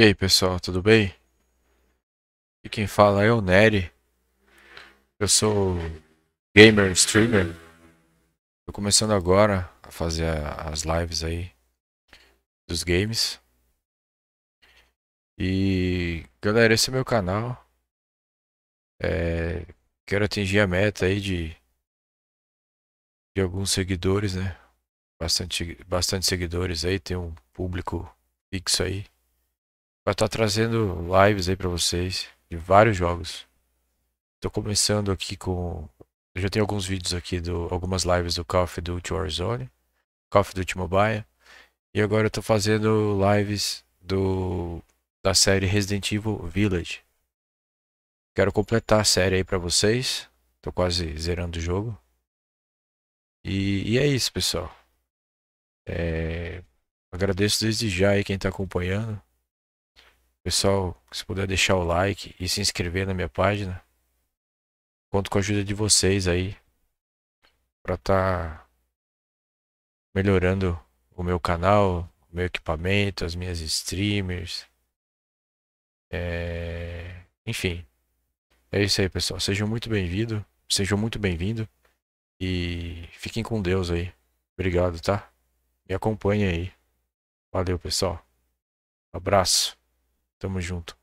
E aí pessoal, tudo bem? E quem fala é o Nery. Eu sou gamer, streamer. Tô começando agora a fazer as lives aí dos games. E galera, esse é meu canal. É, quero atingir a meta aí de, de alguns seguidores, né? Bastante, bastante seguidores aí, tem um público fixo aí. Vai estar trazendo lives aí para vocês de vários jogos. Estou começando aqui com. Eu já tenho alguns vídeos aqui do algumas lives do Call of Duty Warzone, Call of Duty Mobile. E agora eu fazendo lives do da série Resident Evil Village. Quero completar a série aí para vocês. Estou quase zerando o jogo. E, e é isso, pessoal. É... Agradeço desde já aí quem está acompanhando. Pessoal, se puder deixar o like e se inscrever na minha página, conto com a ajuda de vocês aí para estar tá melhorando o meu canal, o meu equipamento, as minhas streamers. É... Enfim, é isso aí, pessoal. Sejam muito bem-vindos, sejam muito bem-vindos e fiquem com Deus aí. Obrigado, tá? Me acompanhe aí. Valeu, pessoal. Abraço. Tamo junto.